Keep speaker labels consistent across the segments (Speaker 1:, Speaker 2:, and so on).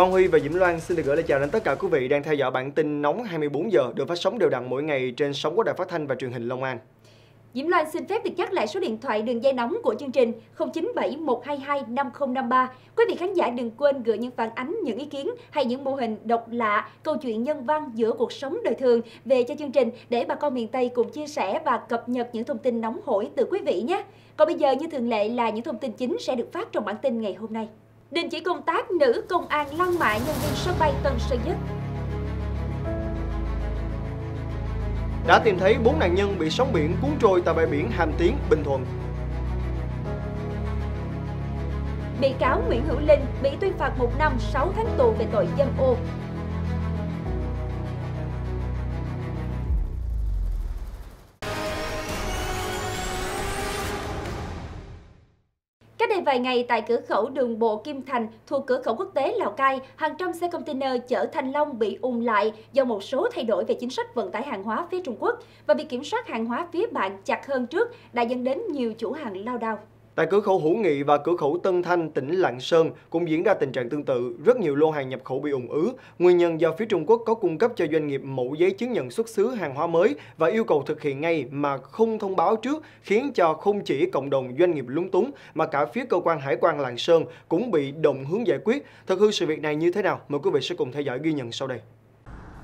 Speaker 1: Quang Huy và Diễm Loan xin được gửi lời chào đến tất cả quý vị đang theo dõi bản tin nóng 24 giờ được phát sóng đều đặn mỗi ngày trên sóng của Đài Phát thanh và Truyền hình Long An.
Speaker 2: Diễm Loan xin phép được nhắc lại số điện thoại đường dây nóng của chương trình 097 122 5053. Quý vị khán giả đừng quên gửi những phản ánh, những ý kiến hay những mô hình độc lạ, câu chuyện nhân văn giữa cuộc sống đời thường về cho chương trình để bà con miền Tây cùng chia sẻ và cập nhật những thông tin nóng hổi từ quý vị nhé. Còn bây giờ như thường lệ là những thông tin chính sẽ được phát trong bản tin ngày hôm nay. Đình chỉ công tác nữ công an lăng mạ nhân viên sân bay Tân Sơn Nhất.
Speaker 1: Đã tìm thấy 4 nạn nhân bị sóng biển cuốn trôi tại bãi biển Hàm Tiến, Bình Thuận.
Speaker 2: Bị cáo Nguyễn Hữu Linh bị tuyên phạt 1 năm 6 tháng tù về tội dâm ô. Vài ngày tại cửa khẩu đường bộ Kim Thành thuộc cửa khẩu quốc tế Lào Cai, hàng trăm xe container chở thanh long bị ùn lại do một số thay đổi về chính sách vận tải hàng hóa phía Trung Quốc và việc kiểm soát hàng hóa phía bạn chặt hơn trước đã dẫn đến nhiều chủ hàng lao đao.
Speaker 1: Tại cửa khẩu Hữu Nghị và cửa khẩu Tân Thanh, tỉnh Lạng Sơn cũng diễn ra tình trạng tương tự, rất nhiều lô hàng nhập khẩu bị ủng ứ. Nguyên nhân do phía Trung Quốc có cung cấp cho doanh nghiệp mẫu giấy chứng nhận xuất xứ hàng hóa mới và yêu cầu thực hiện ngay mà không thông báo trước, khiến cho không chỉ cộng đồng doanh nghiệp lúng túng mà cả phía cơ quan hải quan Lạng Sơn cũng bị động hướng giải quyết. Thật hư sự việc này như thế nào? Mời quý vị sẽ cùng theo dõi ghi nhận sau đây.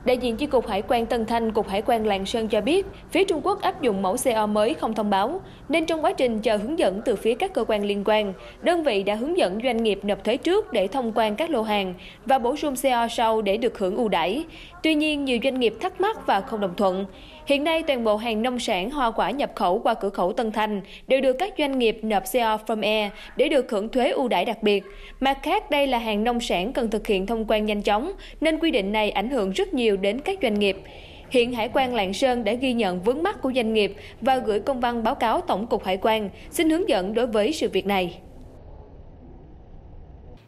Speaker 3: Đại diện chi cục Hải quan Tân Thanh, cục Hải quan Lạng Sơn cho biết, phía Trung Quốc áp dụng mẫu CO mới không thông báo, nên trong quá trình chờ hướng dẫn từ phía các cơ quan liên quan, đơn vị đã hướng dẫn doanh nghiệp nộp thuế trước để thông quan các lô hàng và bổ sung CO sau để được hưởng ưu đãi. Tuy nhiên, nhiều doanh nghiệp thắc mắc và không đồng thuận. Hiện nay, toàn bộ hàng nông sản, hoa quả nhập khẩu qua cửa khẩu Tân Thanh đều được các doanh nghiệp nộp CO from air để được hưởng thuế ưu đãi đặc biệt. Mặt khác, đây là hàng nông sản cần thực hiện thông quan nhanh chóng, nên quy định này ảnh hưởng rất nhiều đến các doanh nghiệp. Hiện Hải quan Lạng Sơn đã ghi nhận vướng mắt của doanh nghiệp và gửi công văn báo cáo Tổng cục Hải quan, xin hướng dẫn đối với sự việc này.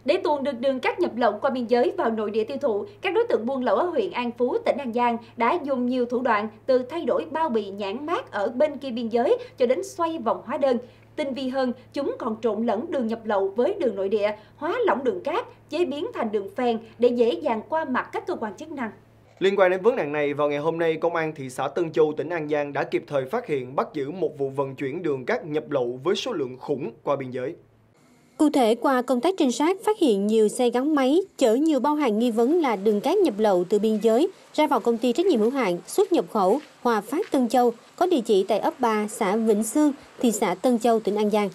Speaker 2: Để tuồn được đường cát nhập lậu qua biên giới vào nội địa tiêu thụ, các đối tượng buôn lậu ở huyện An Phú, tỉnh An Giang đã dùng nhiều thủ đoạn từ thay đổi bao bì nhãn mát ở bên kia biên giới cho đến xoay vòng hóa đơn. Tinh vi hơn, chúng còn trộn lẫn đường nhập lậu với đường nội địa, hóa lỏng đường cát, chế biến thành đường phèn để dễ dàng qua mặt các cơ quan chức năng.
Speaker 1: Liên quan đến vấn nạn này, vào ngày hôm nay, Công an thị xã Tân Châu, tỉnh An Giang đã kịp thời phát hiện bắt giữ một vụ vận chuyển đường cát nhập lậu với số lượng khủng qua biên giới.
Speaker 4: Cụ thể, qua công tác trinh sát phát hiện nhiều xe gắn máy chở nhiều bao hàng nghi vấn là đường cát nhập lậu từ biên giới ra vào công ty trách nhiệm hữu hạn xuất nhập khẩu Hòa Phát Tân Châu có địa chỉ tại ấp 3, xã Vĩnh Sương, thị xã Tân Châu, tỉnh An Giang.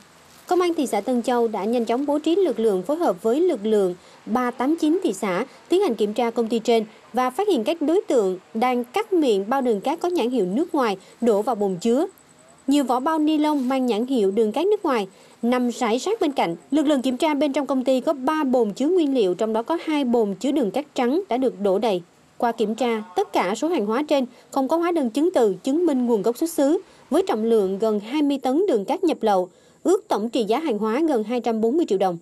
Speaker 4: Công an thị xã Tân Châu đã nhanh chóng bố trí lực lượng phối hợp với lực lượng 389 thị xã tiến hành kiểm tra công ty trên và phát hiện các đối tượng đang cắt miệng bao đường cát có nhãn hiệu nước ngoài đổ vào bồn chứa. Nhiều vỏ bao ni lông mang nhãn hiệu đường cát nước ngoài nằm rải rác bên cạnh. Lực lượng kiểm tra bên trong công ty có 3 bồn chứa nguyên liệu, trong đó có hai bồn chứa đường cát trắng đã được đổ đầy. Qua kiểm tra, tất cả số hàng hóa trên không có hóa đơn chứng từ chứng minh nguồn gốc xuất xứ, với trọng lượng gần 20 tấn đường cát nhập lậu, ước tổng trị giá hàng hóa gần 240 triệu đồng.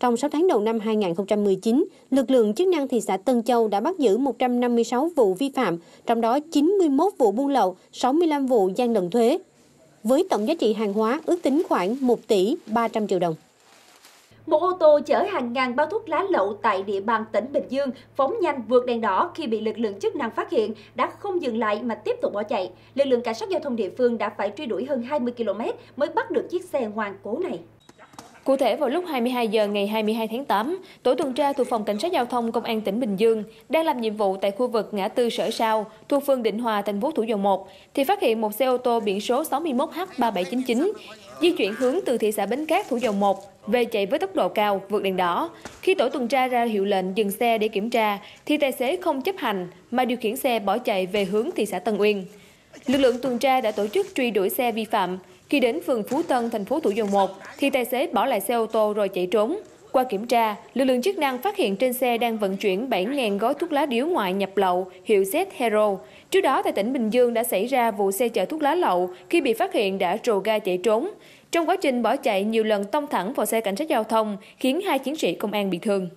Speaker 4: Trong 6 tháng đầu năm 2019, lực lượng chức năng thị xã Tân Châu đã bắt giữ 156 vụ vi phạm, trong đó 91 vụ buôn lậu, 65 vụ gian lận thuế, với tổng giá trị hàng hóa ước tính khoảng 1 tỷ 300 triệu đồng.
Speaker 2: Một ô tô chở hàng ngàn bao thuốc lá lậu tại địa bàn tỉnh Bình Dương phóng nhanh vượt đèn đỏ khi bị lực lượng chức năng phát hiện đã không dừng lại mà tiếp tục bỏ chạy. Lực lượng cảnh sát giao thông địa phương đã phải truy đuổi hơn 20 km mới bắt được chiếc xe ngoan cố này.
Speaker 3: Cụ thể vào lúc 22 giờ ngày 22 tháng 8, tổ tuần tra thuộc phòng cảnh sát giao thông công an tỉnh Bình Dương đang làm nhiệm vụ tại khu vực ngã tư Sở Sao, thuộc phường Định Hòa, thành phố Thủ Dầu Một thì phát hiện một xe ô tô biển số 61H3799 di chuyển hướng từ thị xã Bến Cát Thủ Dầu Một về chạy với tốc độ cao vượt đèn đỏ. Khi tổ tuần tra ra hiệu lệnh dừng xe để kiểm tra thì tài xế không chấp hành mà điều khiển xe bỏ chạy về hướng thị xã Tân Uyên. Lực lượng tuần tra đã tổ chức truy đuổi xe vi phạm khi đến phường Phú Tân, thành phố Thủ Dầu Một, thì tài xế bỏ lại xe ô tô rồi chạy trốn. Qua kiểm tra, lực lượng chức năng phát hiện trên xe đang vận chuyển 7.000 gói thuốc lá điếu ngoại nhập lậu hiệu Z Hero. Trước đó, tại tỉnh Bình Dương đã xảy ra vụ xe chở thuốc lá lậu khi bị phát hiện đã trồ ga chạy trốn. Trong quá trình bỏ chạy nhiều lần tông thẳng vào xe cảnh sát giao thông, khiến hai chiến sĩ công an bị thương.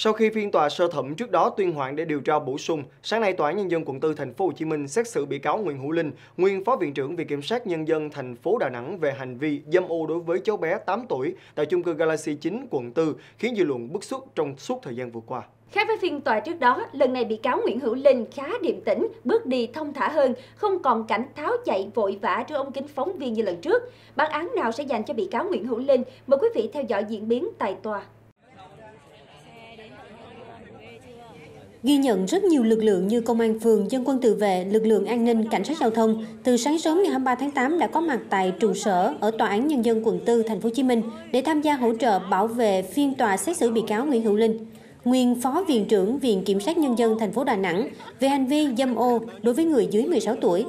Speaker 1: Sau khi phiên tòa sơ thẩm trước đó tuyên hoãn để điều tra bổ sung, sáng nay tòa án nhân dân quận 4 thành phố Hồ Chí Minh xét xử bị cáo Nguyễn Hữu Linh, nguyên phó viện trưởng Viện kiểm sát nhân dân thành phố Đà Nẵng về hành vi dâm ô đối với cháu bé 8 tuổi tại chung cư Galaxy 9 quận 4, khiến dư luận bức xúc trong suốt thời gian vừa qua.
Speaker 2: Khác với phiên tòa trước đó, lần này bị cáo Nguyễn Hữu Linh khá điềm tĩnh, bước đi thông thả hơn, không còn cảnh tháo chạy vội vã trước ông kính phóng viên như lần trước. Bản án nào sẽ dành cho bị cáo Nguyễn Hữu Linh? Mời quý vị theo dõi diễn biến tại tòa.
Speaker 4: Ghi nhận rất nhiều lực lượng như công an phường, dân quân tự vệ, lực lượng an ninh, cảnh sát giao thông từ sáng sớm ngày 23 tháng 8 đã có mặt tại trụ sở ở tòa án nhân dân quận 4 thành phố Hồ Chí Minh để tham gia hỗ trợ bảo vệ phiên tòa xét xử bị cáo Nguyễn Hữu Linh, nguyên phó viện trưởng Viện kiểm sát nhân dân thành phố Đà Nẵng về hành vi dâm ô đối với người dưới 16 tuổi.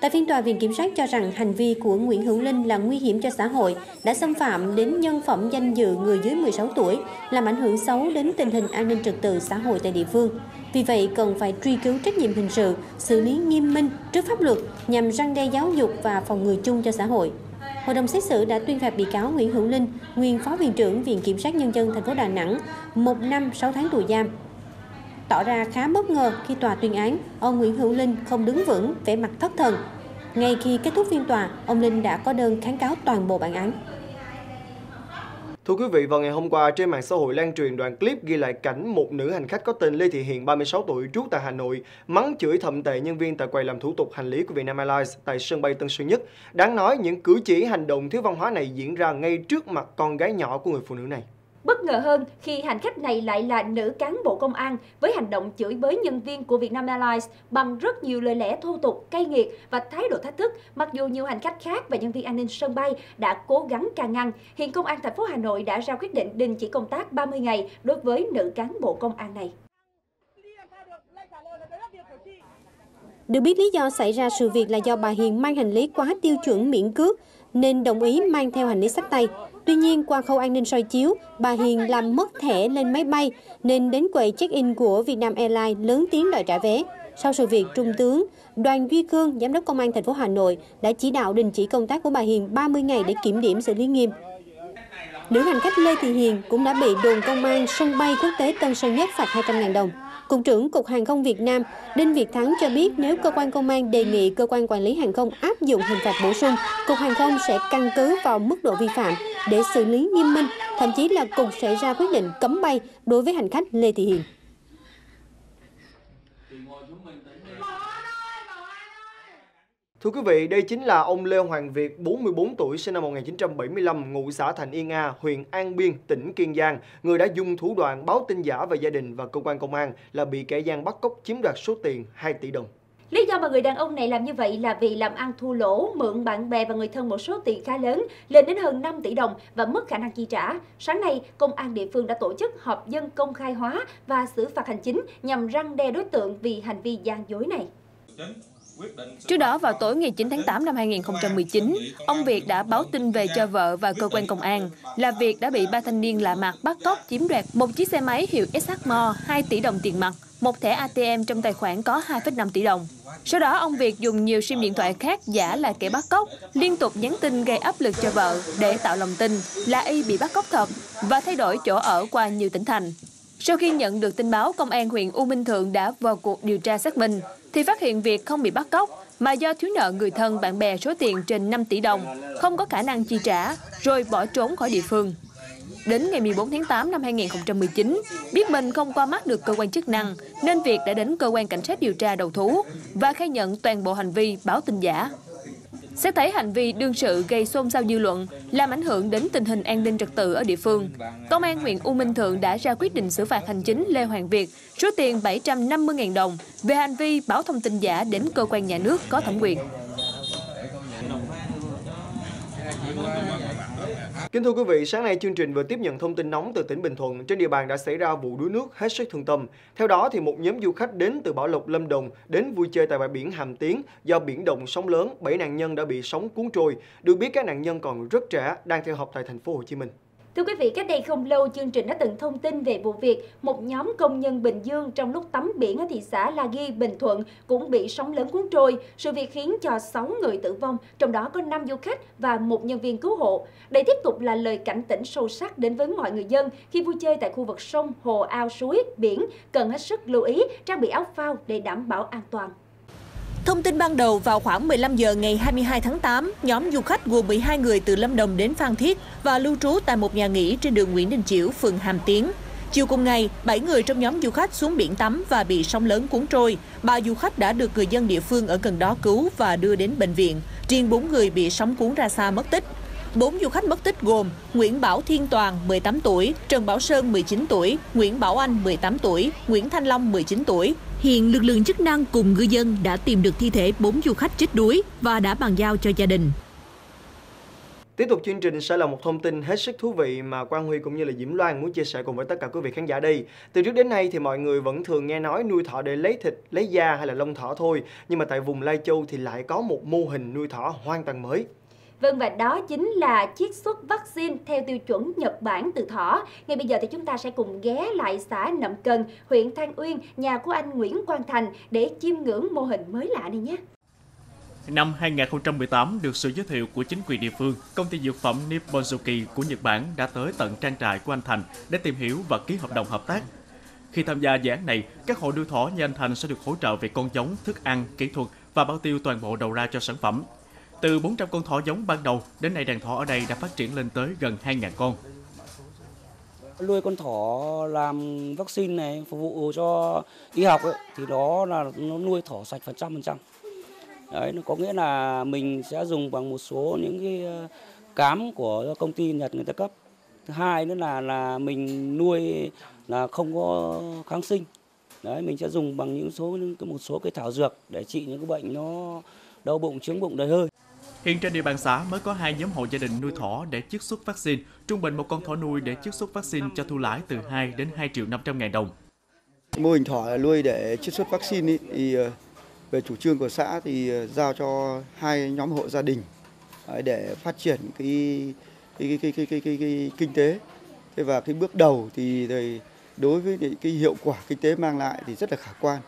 Speaker 4: Tại phiên tòa, Viện Kiểm sát cho rằng hành vi của Nguyễn Hữu Linh là nguy hiểm cho xã hội, đã xâm phạm đến nhân phẩm danh dự người dưới 16 tuổi, làm ảnh hưởng xấu đến tình hình an ninh trật tự xã hội tại địa phương. Vì vậy, cần phải truy cứu trách nhiệm hình sự, xử lý nghiêm minh trước pháp luật nhằm răng đe giáo dục và phòng ngừa chung cho xã hội. Hội đồng xét xử đã tuyên phạt bị cáo Nguyễn Hữu Linh, nguyên phó viện trưởng Viện Kiểm sát Nhân dân thành phố Đà Nẵng, một năm 6 tháng tù giam. Tỏ ra khá bất ngờ khi tòa tuyên án, ông Nguyễn Hữu Linh không đứng vững, vẻ mặt thất thần. Ngay khi kết thúc phiên tòa, ông Linh đã có đơn kháng cáo toàn bộ bản án.
Speaker 1: Thưa quý vị, vào ngày hôm qua, trên mạng xã hội lan truyền đoạn clip ghi lại cảnh một nữ hành khách có tên Lê Thị Hiền, 36 tuổi, trú tại Hà Nội, mắng chửi thậm tệ nhân viên tại quầy làm thủ tục hành lý của Vietnam Airlines tại sân bay Tân Sơn Nhất. Đáng nói, những cử chỉ hành động thiếu văn hóa này diễn ra ngay trước mặt con gái nhỏ của người phụ nữ này.
Speaker 2: Bất ngờ hơn khi hành khách này lại là nữ cán bộ công an với hành động chửi bới nhân viên của Vietnam Airlines bằng rất nhiều lời lẽ thô tục, cay nghiệt và thái độ thách thức. Mặc dù nhiều hành khách khác và nhân viên an ninh sân bay đã cố gắng can ngăn, hiện công an thành phố Hà Nội đã ra quyết định đình chỉ công tác 30 ngày đối với nữ cán bộ công an này.
Speaker 4: Được biết lý do xảy ra sự việc là do bà Hiền mang hành lý quá tiêu chuẩn miễn cước nên đồng ý mang theo hành lý sách tay. Tuy nhiên, qua khâu an ninh soi chiếu, bà Hiền làm mất thẻ lên máy bay nên đến quầy check-in của Vietnam Airlines lớn tiếng đòi trả vé. Sau sự việc, Trung tướng Đoàn Duy Khương, Giám đốc Công an thành phố Hà Nội đã chỉ đạo đình chỉ công tác của bà Hiền 30 ngày để kiểm điểm xử lý nghiêm. Nữ hành khách Lê Thị Hiền cũng đã bị đồn công an sân bay quốc tế Tân Sơn Nhất phạt 200.000 đồng. Cục trưởng Cục Hàng không Việt Nam Đinh Việt Thắng cho biết nếu cơ quan công an đề nghị cơ quan quản lý hàng không áp dụng hình phạt bổ sung, Cục Hàng không sẽ căn cứ vào mức độ vi phạm để xử lý nghiêm minh, thậm chí là Cục sẽ ra quyết định cấm bay đối với hành khách Lê Thị Hiền.
Speaker 1: Thưa quý vị, đây chính là ông Lê Hoàng Việt, 44 tuổi, sinh năm 1975, ngụ xã Thành Yên A, huyện An Biên, tỉnh Kiên Giang, người đã dùng thủ đoạn báo tin giả về gia đình và cơ quan công an là bị kẻ gian bắt cóc chiếm đoạt số tiền 2 tỷ đồng.
Speaker 2: Lý do mà người đàn ông này làm như vậy là vì làm ăn thua lỗ, mượn bạn bè và người thân một số tiền khá lớn, lên đến hơn 5 tỷ đồng và mất khả năng chi trả. Sáng nay, công an địa phương đã tổ chức họp dân công khai hóa và xử phạt hành chính nhằm răng đe đối tượng vì hành vi gian dối này.
Speaker 3: Trước đó, vào tối ngày 9 tháng 8 năm 2019, ông Việt đã báo tin về cho vợ và cơ quan công an là Việt đã bị ba thanh niên lạ mặt bắt cóc chiếm đoạt một chiếc xe máy hiệu SH 2 tỷ đồng tiền mặt, một thẻ ATM trong tài khoản có 2,5 tỷ đồng. Sau đó, ông Việt dùng nhiều sim điện thoại khác giả là kẻ bắt cóc, liên tục nhắn tin gây áp lực cho vợ để tạo lòng tin là y bị bắt cóc thật và thay đổi chỗ ở qua nhiều tỉnh thành. Sau khi nhận được tin báo, công an huyện U Minh Thượng đã vào cuộc điều tra xác minh, thì phát hiện việc không bị bắt cóc, mà do thiếu nợ người thân bạn bè số tiền trên 5 tỷ đồng, không có khả năng chi trả, rồi bỏ trốn khỏi địa phương. Đến ngày 14 tháng 8 năm 2019, biết mình không qua mắt được cơ quan chức năng, nên Việt đã đến cơ quan cảnh sát điều tra đầu thú và khai nhận toàn bộ hành vi báo tin giả. Xét thấy hành vi đương sự gây xôn xao dư luận, làm ảnh hưởng đến tình hình an ninh trật tự ở địa phương. Công an huyện U Minh Thượng đã ra quyết định xử phạt hành chính Lê Hoàng Việt số tiền 750.000 đồng về hành vi báo thông tin giả đến cơ quan nhà nước có thẩm quyền.
Speaker 1: Kính thưa quý vị, sáng nay chương trình vừa tiếp nhận thông tin nóng từ tỉnh Bình Thuận. Trên địa bàn đã xảy ra vụ đuối nước hết sức thương tâm. Theo đó, thì một nhóm du khách đến từ Bảo Lộc, Lâm Đồng đến vui chơi tại bãi biển Hàm Tiến. Do biển động sóng lớn, 7 nạn nhân đã bị sóng cuốn trôi. Được biết các nạn nhân còn rất trẻ, đang theo học tại thành phố Hồ Chí Minh.
Speaker 2: Thưa quý vị, cách đây không lâu, chương trình đã từng thông tin về vụ việc một nhóm công nhân Bình Dương trong lúc tắm biển ở thị xã La Ghi, Bình Thuận cũng bị sóng lớn cuốn trôi. Sự việc khiến cho 6 người tử vong, trong đó có 5 du khách và một nhân viên cứu hộ. Đây tiếp tục là lời cảnh tỉnh sâu sắc đến với mọi người dân khi vui chơi tại khu vực sông, hồ, ao, suối, biển, cần hết sức lưu ý trang bị áo phao để đảm bảo an toàn.
Speaker 5: Thông tin ban đầu vào khoảng 15 giờ ngày 22 tháng 8, nhóm du khách gồm 12 người từ Lâm Đồng đến Phan Thiết và lưu trú tại một nhà nghỉ trên đường Nguyễn Đình Chiểu, phường Hàm Tiến. Chiều cùng ngày, 7 người trong nhóm du khách xuống biển tắm và bị sóng lớn cuốn trôi. Ba du khách đã được người dân địa phương ở gần đó cứu và đưa đến bệnh viện. Riêng 4 người bị sóng cuốn ra xa mất tích. Bốn du khách mất tích gồm Nguyễn Bảo Thiên Toàn, 18 tuổi, Trần Bảo Sơn, 19 tuổi, Nguyễn Bảo Anh, 18 tuổi, Nguyễn Thanh Long, 19 tuổi. Hiện lực lượng chức năng cùng ngư dân đã tìm được thi thể bốn du khách chết đuối và đã bàn giao cho gia đình.
Speaker 1: Tiếp tục chương trình sẽ là một thông tin hết sức thú vị mà Quang Huy cũng như là Diễm Loan muốn chia sẻ cùng với tất cả quý vị khán giả đây. Từ trước đến nay thì mọi người vẫn thường nghe nói nuôi thỏ để lấy thịt, lấy da hay là lông thỏ thôi, nhưng mà tại vùng Lai Châu thì lại có một mô hình nuôi thỏ hoàn toàn mới.
Speaker 2: Vâng và đó chính là chiết xuất vaccine theo tiêu chuẩn Nhật Bản từ thỏ. Ngay bây giờ thì chúng ta sẽ cùng ghé lại xã Nậm Cần, huyện Than Uyên, nhà của anh Nguyễn Quang Thành để chiêm ngưỡng mô hình mới lạ này nhé.
Speaker 6: Năm 2018, được sự giới thiệu của chính quyền địa phương, công ty dược phẩm Nipponzuki của Nhật Bản đã tới tận trang trại của anh Thành để tìm hiểu và ký hợp đồng hợp tác. Khi tham gia dự án này, các hộ nuôi thỏ như anh Thành sẽ được hỗ trợ về con giống, thức ăn, kỹ thuật và bao tiêu toàn bộ đầu ra cho sản phẩm. Từ 400 con thỏ giống ban đầu, đến nay đàn thỏ ở đây đã phát triển lên tới gần 2.000 con.
Speaker 7: Nuôi con thỏ làm vaccine này phục vụ cho y học ấy, thì đó là nó nuôi thỏ sạch phần trăm phần trăm. Đấy, nó có nghĩa là mình sẽ dùng bằng một số những cái ờ, cám của công ty Nhật người ta cấp. Thứ hai nữa là là mình nuôi là không có kháng sinh. Đấy, mình sẽ dùng bằng những số những một số cái thảo dược để trị những cái bệnh nó đau bụng, trướng bụng, đầy hơi.
Speaker 6: Hiện trên địa bàn xã mới có hai nhóm hộ gia đình nuôi thỏ để chiết xuất vaccine. Trung bình một con thỏ nuôi để chiết xuất vaccine cho thu lãi từ 2 đến 2 triệu 500 ngàn đồng.
Speaker 8: Mô hình thỏ nuôi để chiết xuất vaccine ý, thì ờ, về chủ trương của xã thì ờ, giao cho hai nhóm hộ gia đình để phát triển cái cái cái cái cái, cái, cái kinh tế. Thế và cái bước đầu thì, thì đối với cái hiệu quả kinh tế mang lại thì rất là khả quan.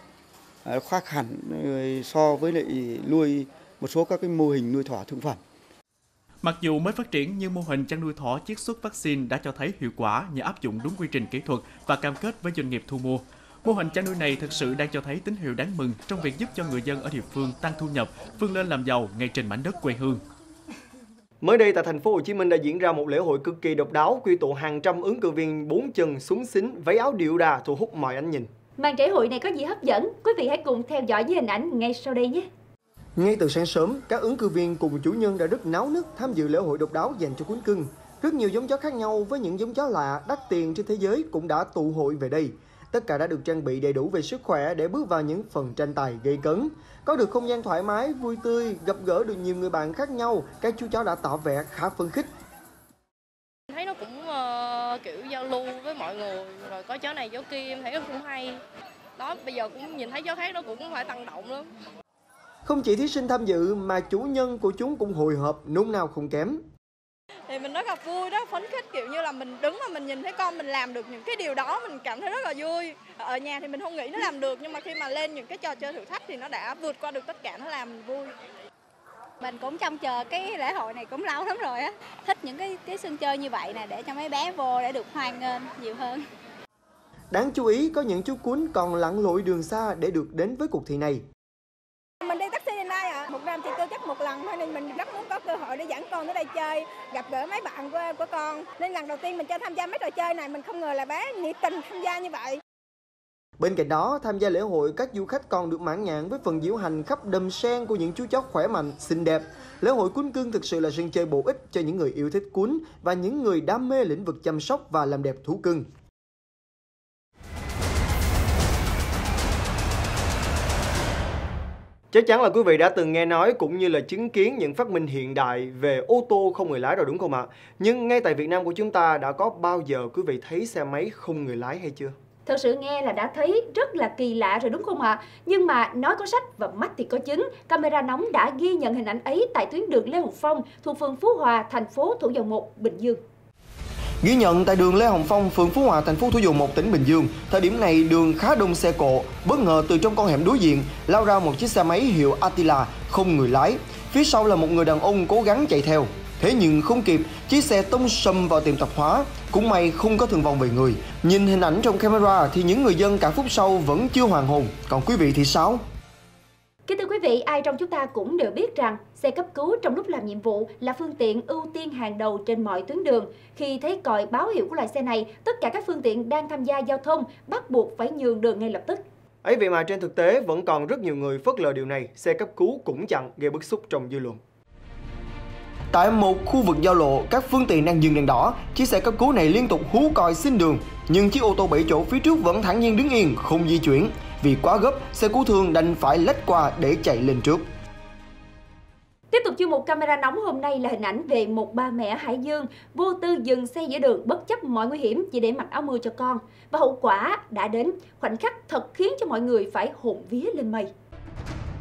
Speaker 8: Khác hẳn ờ, so với lại nuôi một số các cái mô hình nuôi thỏ thương phẩm.
Speaker 6: Mặc dù mới phát triển nhưng mô hình chăn nuôi thỏ chiết xuất vaccine đã cho thấy hiệu quả nhờ áp dụng đúng quy trình kỹ thuật và cam kết với doanh nghiệp thu mua. Mô hình chăn nuôi này thực sự đang cho thấy tín hiệu đáng mừng trong việc giúp cho người dân ở địa phương tăng thu nhập, vươn lên làm giàu ngay trên mảnh đất quê hương.
Speaker 1: Mới đây tại thành phố Hồ Chí Minh đã diễn ra một lễ hội cực kỳ độc đáo quy tụ hàng trăm ứng cử viên bốn chân súng xính, váy áo điệu đà thu hút mọi ánh nhìn.
Speaker 2: Màn trễ hội này có gì hấp dẫn? Quý vị hãy cùng theo dõi với hình ảnh ngay sau đây nhé.
Speaker 1: Ngay từ sáng sớm, các ứng cử viên cùng chủ nhân đã rất náo nức tham dự lễ hội độc đáo dành cho cuốn cưng. Rất nhiều giống chó khác nhau với những giống chó lạ, đắt tiền trên thế giới cũng đã tụ hội về đây. Tất cả đã được trang bị đầy đủ về sức khỏe để bước vào những phần tranh tài gây cấn. Có được không gian thoải mái, vui tươi, gặp gỡ được nhiều người bạn khác nhau, các chú chó đã tỏ vẻ khá phấn khích.
Speaker 9: Thấy nó cũng uh, kiểu giao lưu với mọi người, rồi có chó này chó kia em thấy nó cũng hay. Đó, bây giờ cũng nhìn thấy chó khác nó cũng phải tăng động lắm.
Speaker 1: Không chỉ thí sinh tham dự mà chủ nhân của chúng cũng hồi hộp, nôn nào không kém.
Speaker 9: Thì mình rất là vui đó, phấn khích kiểu như là mình đứng mà mình nhìn thấy con mình làm được những cái điều đó mình cảm thấy rất là vui. Ở nhà thì mình không nghĩ nó làm được nhưng mà khi mà lên những cái trò chơi thử thách thì nó đã vượt qua được tất cả nó làm mình vui.
Speaker 10: Mình cũng trông chờ cái lễ hội này cũng lâu lắm rồi á. Thích những cái cái sân chơi như vậy nè để cho mấy bé vô để được hoan nghênh nhiều hơn.
Speaker 1: Đáng chú ý có những chú cuốn còn lặn lội đường xa để được đến với cuộc thi này.
Speaker 11: Mình đi taxi đến đây thì tôi chắc một lần thôi nên mình rất muốn có cơ hội để dẫn con tới đây chơi, gặp gỡ mấy bạn của, của con. Nên lần đầu tiên mình cho tham gia mấy trò chơi này mình không ngờ là bé nhiệt tình tham gia như vậy.
Speaker 1: Bên cạnh đó, tham gia lễ hội, các du khách còn được mãn nhãn với phần diễu hành khắp đầm sen của những chú chó khỏe mạnh, xinh đẹp. Lễ hội cuốn cưng thực sự là sân chơi bổ ích cho những người yêu thích cuốn và những người đam mê lĩnh vực chăm sóc và làm đẹp thú cưng. Chắc chắn là quý vị đã từng nghe nói cũng như là chứng kiến những phát minh hiện đại về ô tô không người lái rồi đúng không ạ? Nhưng ngay tại Việt Nam của chúng ta đã có bao giờ quý vị thấy xe máy không người lái hay chưa?
Speaker 2: Thật sự nghe là đã thấy rất là kỳ lạ rồi đúng không ạ? Nhưng mà nói có sách và mắt thì có chứng. Camera nóng đã ghi nhận hình ảnh ấy tại tuyến đường Lê Hồng Phong thuộc phường Phú Hòa, thành phố Thủ Dầu Một, Bình Dương.
Speaker 1: Ghi nhận tại đường Lê Hồng Phong, phường Phú Hòa, thành phố Thủ Dầu Một, tỉnh Bình Dương, thời điểm này đường khá đông xe cộ, bất ngờ từ trong con hẻm đối diện lao ra một chiếc xe máy hiệu Attila không người lái. Phía sau là một người đàn ông cố gắng chạy theo. Thế nhưng không kịp, chiếc xe tông sầm vào tiệm tạp hóa. Cũng may không có thương vong về người. Nhìn hình ảnh trong camera thì những người dân cả phút sau vẫn chưa hoàn hồn. Còn quý vị thì sao?
Speaker 2: Kính thưa quý vị, ai trong chúng ta cũng đều biết rằng xe cấp cứu trong lúc làm nhiệm vụ là phương tiện ưu tiên hàng đầu trên mọi tuyến đường. Khi thấy còi báo hiệu của loại xe này, tất cả các phương tiện đang tham gia giao thông bắt buộc phải nhường đường ngay lập tức.
Speaker 1: Ấy vậy mà trên thực tế vẫn còn rất nhiều người phớt lờ điều này, xe cấp cứu cũng chặn gây bức xúc trong dư luận. Tại một khu vực giao lộ, các phương tiện đang dừng đèn đỏ, chiếc xe cấp cứu này liên tục hú còi xin đường, nhưng chiếc ô tô 7 chỗ phía trước vẫn thẳng nhiên đứng yên, không di chuyển. Vì quá gấp, xe cứu thương đành phải lách qua để chạy lên trước.
Speaker 2: Tiếp tục chương mục camera nóng hôm nay là hình ảnh về một ba mẹ Hải Dương vô tư dừng xe giữa đường bất chấp mọi nguy hiểm chỉ để mặc áo mưa cho con. Và hậu quả đã đến, khoảnh khắc thật khiến cho mọi người phải hồn vía lên mây.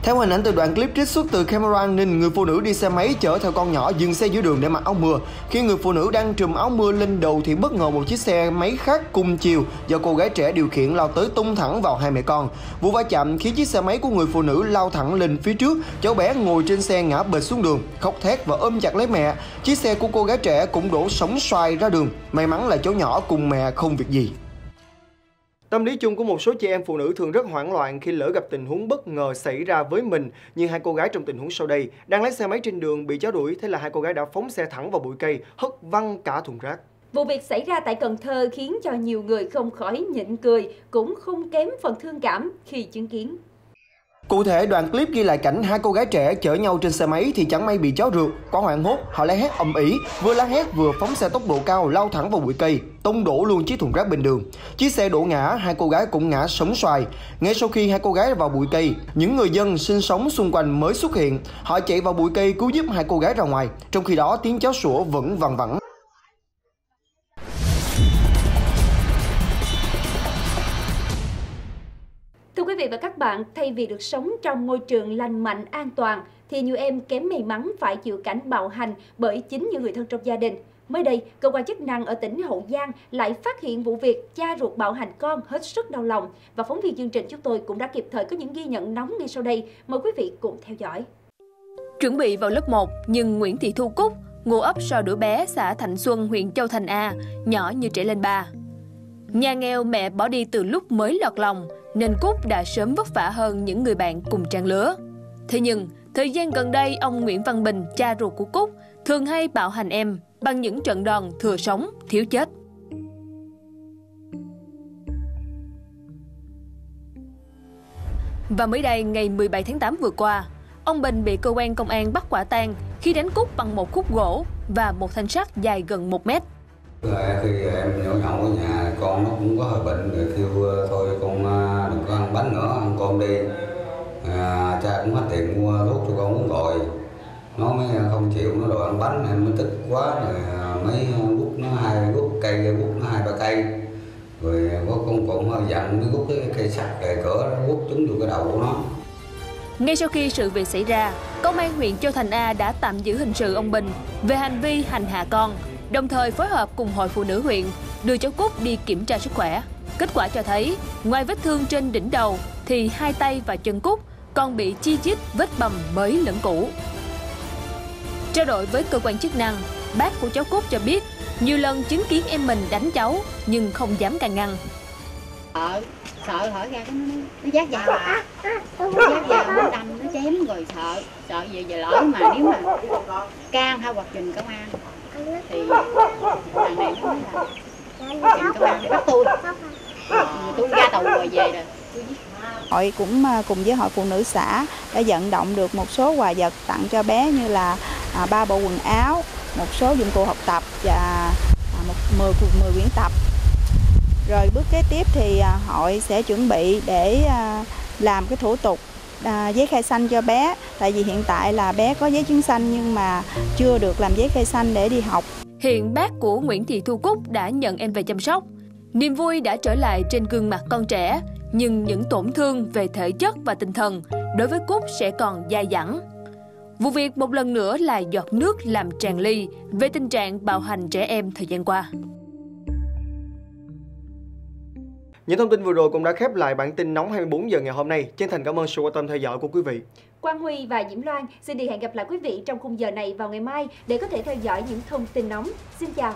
Speaker 1: Theo hình ảnh từ đoạn clip trích xuất từ camera an ninh, người phụ nữ đi xe máy chở theo con nhỏ dừng xe giữa đường để mặc áo mưa. Khi người phụ nữ đang trùm áo mưa lên đầu thì bất ngờ một chiếc xe máy khác cùng chiều do cô gái trẻ điều khiển lao tới tung thẳng vào hai mẹ con. Vụ va chạm khiến chiếc xe máy của người phụ nữ lao thẳng lên phía trước, cháu bé ngồi trên xe ngã bệt xuống đường, khóc thét và ôm chặt lấy mẹ. Chiếc xe của cô gái trẻ cũng đổ sóng xoài ra đường. May mắn là cháu nhỏ cùng mẹ không việc gì. Tâm lý chung của một số chị em phụ nữ thường rất hoảng loạn khi lỡ gặp tình huống bất ngờ xảy ra với mình, như hai cô gái trong tình huống sau đây. Đang lái xe máy trên đường bị chó đuổi, thế là hai cô gái đã phóng xe thẳng vào bụi cây, hất văng cả thùng rác.
Speaker 2: Vụ việc xảy ra tại Cần Thơ khiến cho nhiều người không khỏi nhịn cười, cũng không kém phần thương cảm khi chứng kiến.
Speaker 1: Cụ thể, đoạn clip ghi lại cảnh hai cô gái trẻ chở nhau trên xe máy thì chẳng may bị chó rượt. Quá hoảng hốt, họ la hét ầm ĩ, vừa la hét vừa phóng xe tốc độ cao lao thẳng vào bụi cây, tông đổ luôn chiếc thùng rác bên đường. Chiếc xe đổ ngã, hai cô gái cũng ngã sống xoài. Ngay sau khi hai cô gái vào bụi cây, những người dân sinh sống xung quanh mới xuất hiện. Họ chạy vào bụi cây cứu giúp hai cô gái ra ngoài. Trong khi đó, tiếng chó sủa vẫn vằn vẳng.
Speaker 2: Quý vị và các bạn, thay vì được sống trong môi trường lành mạnh, an toàn, thì nhiều em kém may mắn phải chịu cảnh bạo hành bởi chính những người thân trong gia đình. Mới đây, cơ quan chức năng ở tỉnh Hậu Giang lại phát hiện vụ việc cha ruột bạo hành con hết sức đau lòng và phóng viên chương trình chúng tôi cũng đã kịp thời có những ghi nhận nóng ngay sau đây. Mời quý vị cùng theo dõi.
Speaker 3: Chuẩn bị vào lớp 1, nhưng Nguyễn Thị Thu Cúc, ngụ ấp Sò Đũa Bé, xã Thạnh Xuân, huyện Châu Thành A, nhỏ như trẻ lên ba. Nhà nghèo mẹ bỏ đi từ lúc mới lọt lòng, nên Cúc đã sớm vất vả hơn những người bạn cùng trang lứa. Thế nhưng, thời gian gần đây ông Nguyễn Văn Bình, cha ruột của Cúc, thường hay bạo hành em bằng những trận đòn thừa sống, thiếu chết. Và mới đây, ngày 17 tháng 8 vừa qua, ông Bình bị cơ quan công an bắt quả tang khi đánh Cúc bằng một khúc gỗ và một thanh sắt dài gần 1 mét.
Speaker 12: Khi em nhậu nhậu ở nhà con nó cũng có hơi bệnh rồi kêu thôi con à, đừng có ăn bánh nữa ăn cơm đi. À, cha cũng hết tiền mua thuốc cho con uống rồi. Nó mới à, không chịu nó đòi ăn bánh em mới tức quá rồi à, mấy gút nó hai gút cây gút nó hai ba cây. Rồi có con cũng hơi giận mới gút cái cây sắt kề cửa nó gút trúng vô cái đầu của nó.
Speaker 3: Ngay sau khi sự việc xảy ra, Công an huyện Châu Thành A đã tạm giữ hình sự ông Bình về hành vi hành hạ con đồng thời phối hợp cùng Hội Phụ nữ huyện đưa cháu Cúc đi kiểm tra sức khỏe. Kết quả cho thấy, ngoài vết thương trên đỉnh đầu thì hai tay và chân Cúc còn bị chi chít vết bầm mới lẫn cũ. Trao đổi với cơ quan chức năng, bác của cháu Cúc cho biết nhiều lần chứng kiến em mình đánh cháu nhưng không dám can ngăn.
Speaker 13: Sợ, sợ hỏi ra nó, nó dát vào à. Nó dát vào, dính rồi sợ, sợ gì về lỡ mà nếu mà can hay hoặc trình công an. Thì thằng này nó nói là trình công an để bắt tôi. Ờ, tôi ra tù rồi về rồi.
Speaker 14: Hội cũng à, cùng với hội phụ nữ xã đã vận động được một số quà vật tặng cho bé như là à, ba bộ quần áo, một số dụng cụ học tập và à, một 10 10 quyển tập. Rồi bước kế tiếp thì hội sẽ chuẩn bị để làm cái thủ tục à, giấy khai xanh cho bé tại vì hiện tại là bé có giấy chứng xanh nhưng mà chưa được làm giấy khai xanh để đi học.
Speaker 3: Hiện bác của Nguyễn Thị Thu Cúc đã nhận em về chăm sóc. Niềm vui đã trở lại trên gương mặt con trẻ, nhưng những tổn thương về thể chất và tinh thần đối với Cúc sẽ còn dai dẳng. Vụ việc một lần nữa là giọt nước làm tràn ly về tình trạng bạo hành trẻ em thời gian qua.
Speaker 15: Những thông tin vừa rồi cũng đã khép lại bản tin nóng 24 giờ ngày hôm nay. Chân thành cảm ơn sự quan tâm theo dõi của quý vị.
Speaker 1: Quang Huy và Diễm Loan xin đi hẹn gặp lại quý vị trong khung giờ này vào ngày mai để có thể theo dõi những thông tin nóng. Xin chào.